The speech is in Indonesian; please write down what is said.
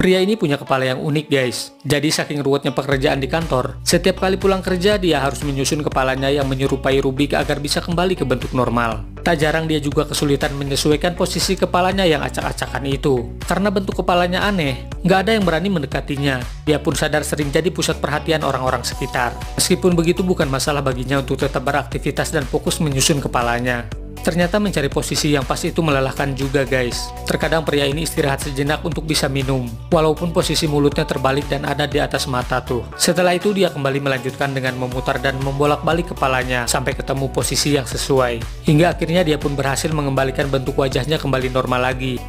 Pria ini punya kepala yang unik guys. Jadi saking ruwetnya pekerjaan di kantor, setiap kali pulang kerja dia harus menyusun kepalanya yang menyerupai Rubik agar bisa kembali ke bentuk normal. Tak jarang dia juga kesulitan menyesuaikan posisi kepalanya yang acak-acakan itu. Karena bentuk kepalanya aneh, nggak ada yang berani mendekatinya. Dia pun sadar sering jadi pusat perhatian orang-orang sekitar. Meskipun begitu bukan masalah baginya untuk tetap beraktivitas dan fokus menyusun kepalanya. Ternyata mencari posisi yang pas itu melelahkan juga guys. Terkadang pria ini istirahat sejenak untuk bisa minum, walaupun posisi mulutnya terbalik dan ada di atas mata tuh. Setelah itu dia kembali melanjutkan dengan memutar dan membolak-balik kepalanya sampai ketemu posisi yang sesuai. Hingga akhirnya dia pun berhasil mengembalikan bentuk wajahnya kembali normal lagi.